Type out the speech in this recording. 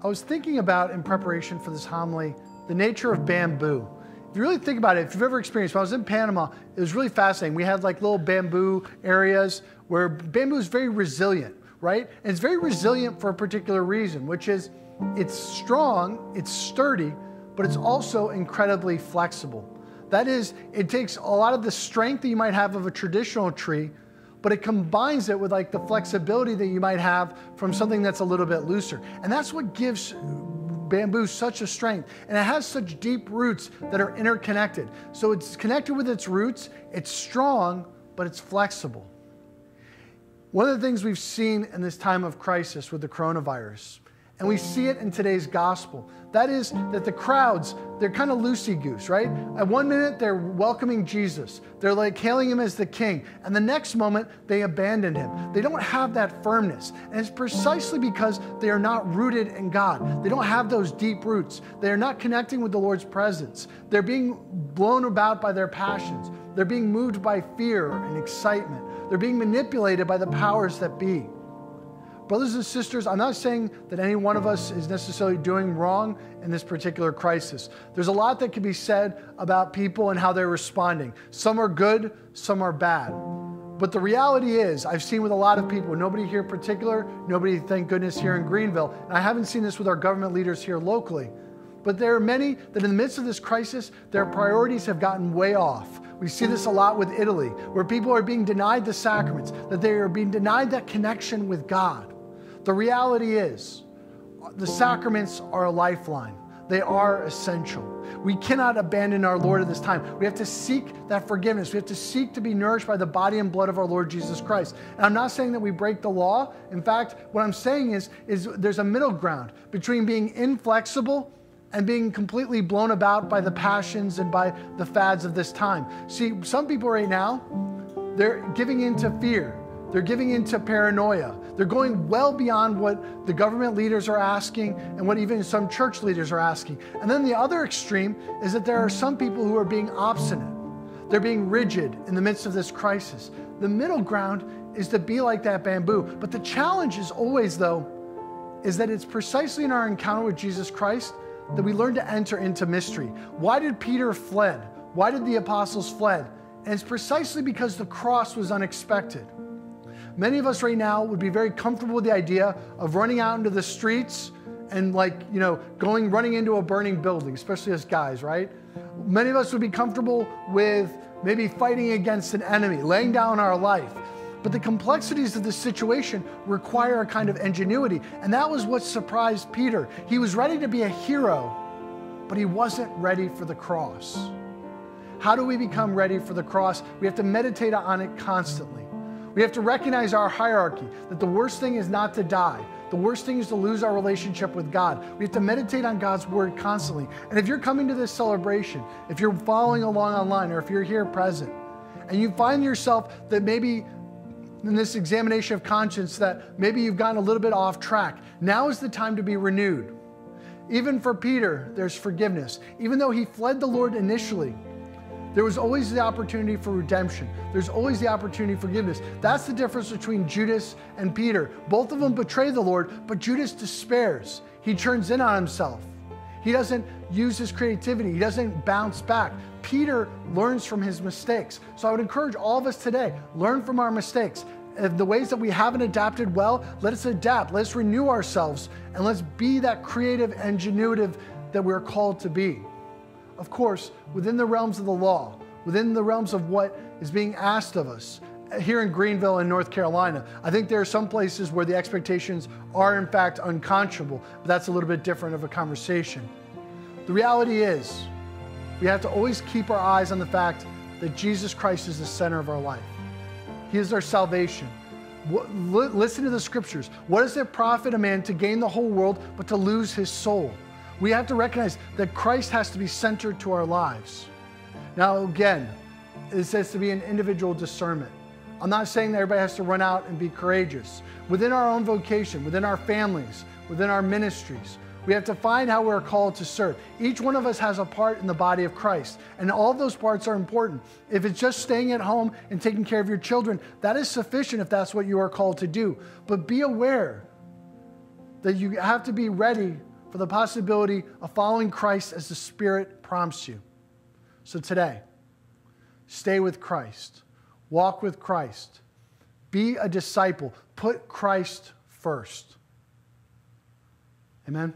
I was thinking about in preparation for this homily the nature of bamboo. If you really think about it, if you've ever experienced, when I was in Panama, it was really fascinating. We had like little bamboo areas where bamboo is very resilient, right? And it's very resilient for a particular reason, which is it's strong, it's sturdy, but it's also incredibly flexible. That is, it takes a lot of the strength that you might have of a traditional tree, but it combines it with like the flexibility that you might have from something that's a little bit looser. And that's what gives bamboo such a strength. And it has such deep roots that are interconnected. So it's connected with its roots, it's strong, but it's flexible. One of the things we've seen in this time of crisis with the coronavirus, and we see it in today's gospel, that is, that the crowds, they're kind of loosey goose, right? At one minute, they're welcoming Jesus. They're like hailing him as the king. And the next moment, they abandon him. They don't have that firmness. And it's precisely because they are not rooted in God. They don't have those deep roots. They are not connecting with the Lord's presence. They're being blown about by their passions. They're being moved by fear and excitement. They're being manipulated by the powers that be. Brothers and sisters, I'm not saying that any one of us is necessarily doing wrong in this particular crisis. There's a lot that can be said about people and how they're responding. Some are good, some are bad. But the reality is, I've seen with a lot of people, nobody here in particular, nobody, thank goodness, here in Greenville, and I haven't seen this with our government leaders here locally. But there are many that in the midst of this crisis, their priorities have gotten way off. We see this a lot with Italy, where people are being denied the sacraments, that they are being denied that connection with God. The reality is, the sacraments are a lifeline. They are essential. We cannot abandon our Lord at this time. We have to seek that forgiveness. We have to seek to be nourished by the body and blood of our Lord Jesus Christ. And I'm not saying that we break the law. In fact, what I'm saying is, is there's a middle ground between being inflexible and being completely blown about by the passions and by the fads of this time. See, some people right now, they're giving in to fear. They're giving into paranoia. They're going well beyond what the government leaders are asking and what even some church leaders are asking. And then the other extreme is that there are some people who are being obstinate. They're being rigid in the midst of this crisis. The middle ground is to be like that bamboo. But the challenge is always, though, is that it's precisely in our encounter with Jesus Christ that we learn to enter into mystery. Why did Peter fled? Why did the apostles fled? And it's precisely because the cross was unexpected. Many of us right now would be very comfortable with the idea of running out into the streets and like, you know, going running into a burning building, especially as guys, right? Many of us would be comfortable with maybe fighting against an enemy, laying down our life. But the complexities of this situation require a kind of ingenuity. And that was what surprised Peter. He was ready to be a hero, but he wasn't ready for the cross. How do we become ready for the cross? We have to meditate on it constantly. We have to recognize our hierarchy that the worst thing is not to die. The worst thing is to lose our relationship with God. We have to meditate on God's word constantly. And if you're coming to this celebration, if you're following along online, or if you're here present, and you find yourself that maybe in this examination of conscience that maybe you've gotten a little bit off track, now is the time to be renewed. Even for Peter, there's forgiveness. Even though he fled the Lord initially, there was always the opportunity for redemption. There's always the opportunity for forgiveness. That's the difference between Judas and Peter. Both of them betray the Lord, but Judas despairs. He turns in on himself. He doesn't use his creativity, he doesn't bounce back. Peter learns from his mistakes. So I would encourage all of us today learn from our mistakes. If the ways that we haven't adapted well, let us adapt. Let's renew ourselves and let's be that creative and genuitive that we're called to be of course, within the realms of the law, within the realms of what is being asked of us. Uh, here in Greenville in North Carolina, I think there are some places where the expectations are in fact unconscionable, but that's a little bit different of a conversation. The reality is, we have to always keep our eyes on the fact that Jesus Christ is the center of our life. He is our salvation. Listen to the scriptures. What does it profit a man to gain the whole world but to lose his soul? We have to recognize that Christ has to be centered to our lives. Now, again, it says to be an individual discernment. I'm not saying that everybody has to run out and be courageous. Within our own vocation, within our families, within our ministries, we have to find how we're called to serve. Each one of us has a part in the body of Christ, and all those parts are important. If it's just staying at home and taking care of your children, that is sufficient if that's what you are called to do. But be aware that you have to be ready for the possibility of following Christ as the Spirit prompts you. So today, stay with Christ, walk with Christ, be a disciple, put Christ first. Amen.